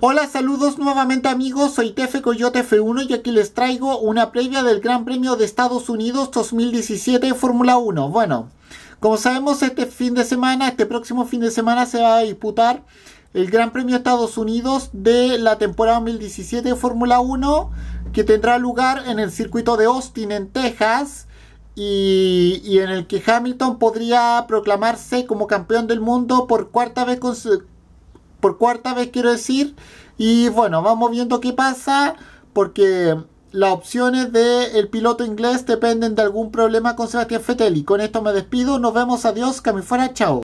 Hola, saludos nuevamente amigos, soy Tefe Coyote F1 y aquí les traigo una previa del Gran Premio de Estados Unidos 2017 Fórmula 1. Bueno, como sabemos este fin de semana, este próximo fin de semana se va a disputar el Gran Premio de Estados Unidos de la temporada 2017 de Fórmula 1 que tendrá lugar en el circuito de Austin en Texas y, y, en el que Hamilton podría proclamarse como campeón del mundo por cuarta vez con por cuarta vez quiero decir. Y bueno, vamos viendo qué pasa. Porque las opciones del piloto inglés dependen de algún problema con Sebastián. Y con esto me despido. Nos vemos. Adiós. Que me fuera. Chao.